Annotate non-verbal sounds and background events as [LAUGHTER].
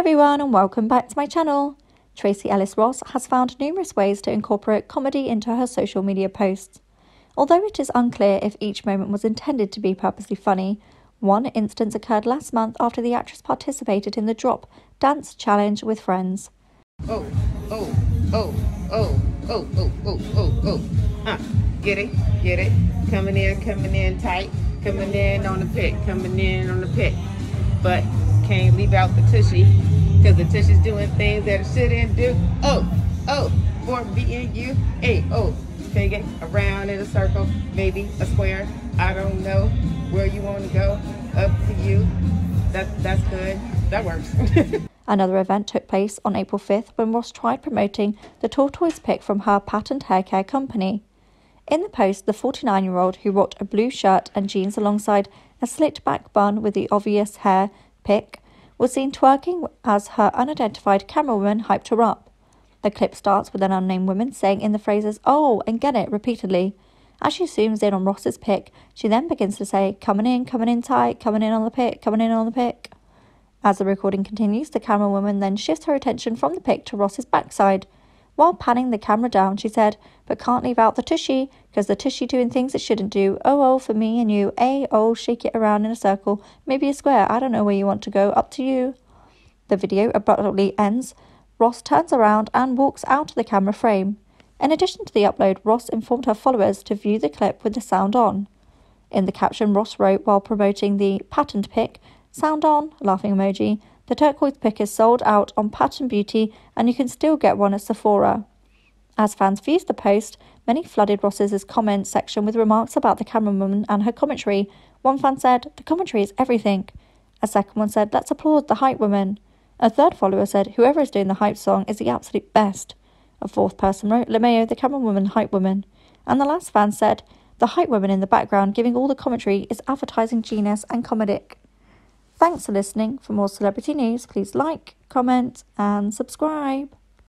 everyone and welcome back to my channel. Tracee Ellis Ross has found numerous ways to incorporate comedy into her social media posts. Although it is unclear if each moment was intended to be purposely funny, one instance occurred last month after the actress participated in the Drop Dance Challenge with friends. Oh, oh, oh, oh, oh, oh, oh, oh, oh. Uh, get it, get it. Coming in, coming in tight. Coming in on the pick, coming in on the pick. But can't leave out the tushy because the tushy's doing things that it shouldn't do. Oh, oh, for and you. Hey, oh, take it around in a circle, maybe a square. I don't know where you want to go. Up to you. That that's good. That works. [LAUGHS] Another event took place on April 5th when Ross tried promoting the tortoise pick from her Pattern hair care company. In the post, the 49 year old, who wore a blue shirt and jeans alongside a slicked back bun with the obvious hair pick, was seen twerking as her unidentified camerawoman hyped her up. The clip starts with an unnamed woman saying in the phrases, oh, and get it, repeatedly. As she zooms in on Ross's pick, she then begins to say, coming in, coming in tight, coming in on the pick, coming in on the pick. As the recording continues, the camerawoman then shifts her attention from the pick to Ross's backside. While panning the camera down, she said, but can't leave out the tushy, because the tushy doing things it shouldn't do. Oh, oh, for me and you. A, oh, shake it around in a circle, maybe a square. I don't know where you want to go. Up to you. The video abruptly ends. Ross turns around and walks out of the camera frame. In addition to the upload, Ross informed her followers to view the clip with the sound on. In the caption, Ross wrote while promoting the Pattern pick, sound on, laughing emoji, the turquoise pick is sold out on Pattern Beauty and you can still get one at Sephora. As fans viewed the post, many flooded Ross's comment section with remarks about the camerawoman and her commentary. One fan said, The commentary is everything. A second one said, Let's applaud the hype woman. A third follower said, Whoever is doing the hype song is the absolute best. A fourth person wrote, LeMayo, the camerawoman, hype woman. And the last fan said, The hype woman in the background giving all the commentary is advertising genius and comedic. Thanks for listening. For more celebrity news, please like, comment, and subscribe.